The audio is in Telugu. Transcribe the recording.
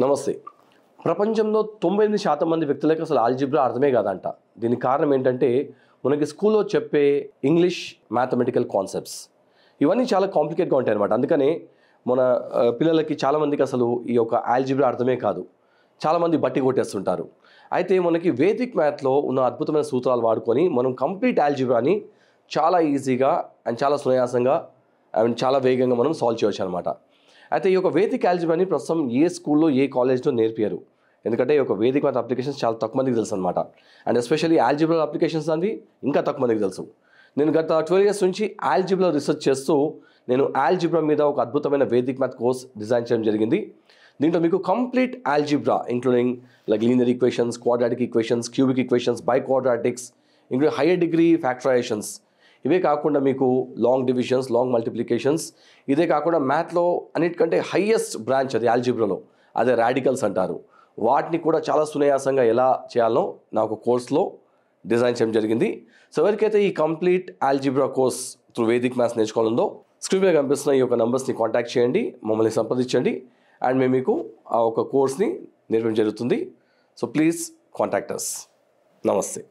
నమస్తే. ప్రపంచంలో తొంభై ఎనిమిది శాతం మంది వ్యక్తులకు అసలు ఆల్జిబ్రా అర్థమే కాదంట. దీనికి కారణం ఏంటంటే మనకి స్కూల్లో చెప్పే ఇంగ్లీష్ మ్యాథమెటికల్ కాన్సెప్ట్స్. ఇవన్నీ చాలా కాంప్లికేట్గా ఉంటాయి అనమాట అందుకనే మన పిల్లలకి చాలామందికి అసలు ఈ యొక్క ఆల్జిబ్రా అర్థమే కాదు. చాలామంది బట్టి కొట్టేస్తుంటారు. అయితే మనకి వేదిక్ మ్యాథ్లో ఉన్న అద్భుతమైన సూత్రాలు వాడుకొని మనం కంప్లీట్ ఆల్జిబ్రాని చాలా ఈజీగా అండ్ చాలా సునాయాసంగా అండ్ చాలా వేగంగా మనం సాల్వ్ చేయవచ్చు అనమాట అయితే ఈ యొక్క వేదిక్ ఆల్జిబ్రాని ప్రస్తుతం ఏ స్కూల్లో ఏ కాలేజ్లో నేర్పారు? ఎందుకంటే ఈ యొక్క వేదిక మ్యాథ్ అప్లికేషన్స్ చాలా తక్కువ మందికి తెలుసు అనమాట అండ్ ఎస్పెషల్లీ ఆల్జిబ్రా అప్లికేషన్స్ అనేది ఇంకా తక్కువ మందికి తెలుసు. నేను గత ట్వెల్వ్ ఇయర్స్ నుంచి ఆల్జిబ్రా రీసెర్చ్ చేస్తూ నేను ఆల్జిబ్రా మీద ఒక అద్భుతమైన వేదిక్ మ్యాథ్ కోర్స్ డిజైన్ చేయడం జరిగింది. దీంట్లో మీకు complete algebra including like linear equations quadratic equations cubic equations by quadratics including higher degree factorisations ఇవే కాకుండా మీకు లాంగ్ డివిజన్స్ లాంగ్ మల్టిప్లికేషన్స్ ఇదే కాకుండా మ్యాథ్లో అన్నిటికంటే హయ్యెస్ట్ బ్రాంచ్ అది ఆల్జిబ్రాలో అదే రాడికల్స్ అంటారు. వాటిని కూడా చాలా సునాయాసంగా ఎలా చేయాలో నాకు కోర్స్లో డిజైన్ చేయడం జరిగింది. సో ఎవరికైతే ఈ complete algebra course through Vedic maths నేర్చుకోవాలందో screen మీద కనిపిస్తున్న ఈ యొక్క నెంబర్స్ని కాంటాక్ట్ చేయండి మమ్మల్ని సంప్రదించండి అండ్ మేము మీకు ఆ ఒక కోర్స్ని నేర్పడం జరుగుతుంది. సో ప్లీజ్ కాంటాక్ట్ అస్ నమస్తే.